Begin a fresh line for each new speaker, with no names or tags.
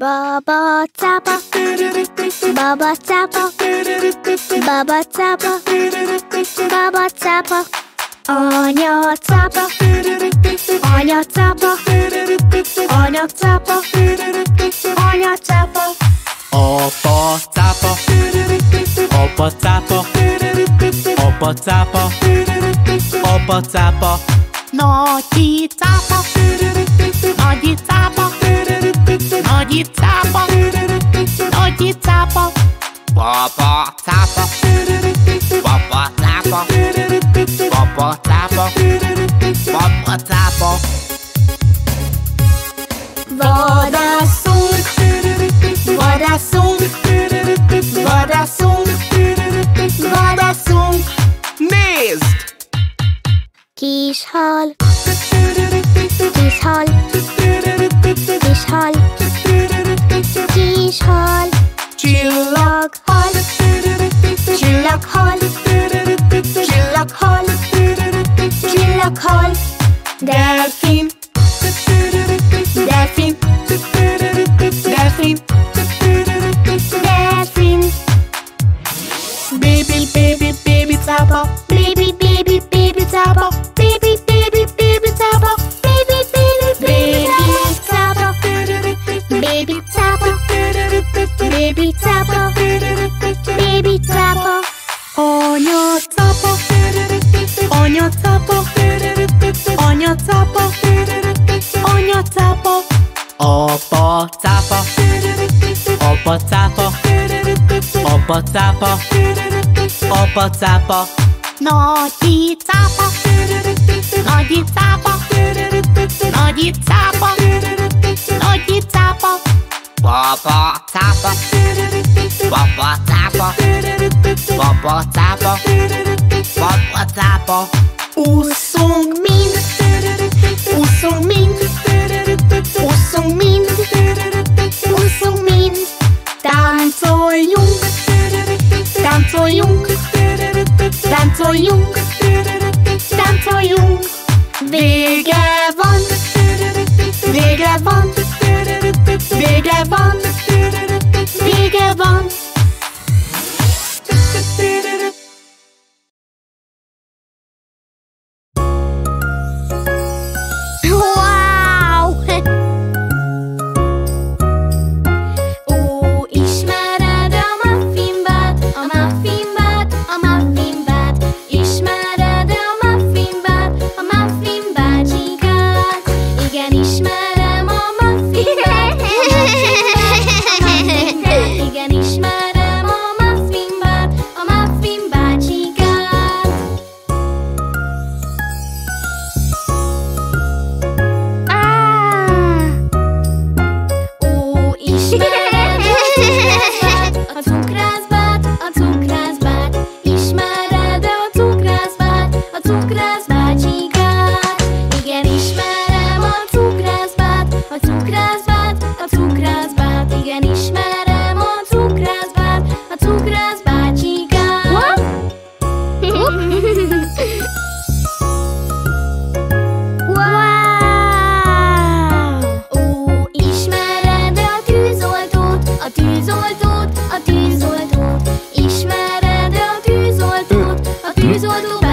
Baba Tappa Baba Tappa Baba Tappa Baba Tappa On your Tappa On your
Tappa On your Tappa
On
your Tappa oppa Tappa oppa Tappa oppa Tappa Oppo Tappa Naughty Tappa Naughty Tappa Nagy cápa, nagy cápa,
papa cápa, papa cápa, papa cápa,
papa cápa. Vadászunk, vadászunk, vadászunk, vadászunk. Nézd!
Kis hal, kis hal,
baby, baby, baby Tabo. Baby, baby, baby Tabo. Baby, baby, baby Tabo.
Baby, baby, baby Tabo. Baby Tabo. Baby Tabo. Baby Tabo.
On your Tabo. On your Tabo. On your Tabo. On your Tabo. Opo Tabo. Opo Tabo. Opo Tabo. apa cápa Nagyi cápa Nagyi cápa Nagyi cápa Nagyi cápa
Papa
cápa
Papa cápa
Papa cápa Papa cápa Úszunk mind Úszunk mind Táncoljunk, táncoljunk Vége van, vége van, vége van, vége van.
欲作独。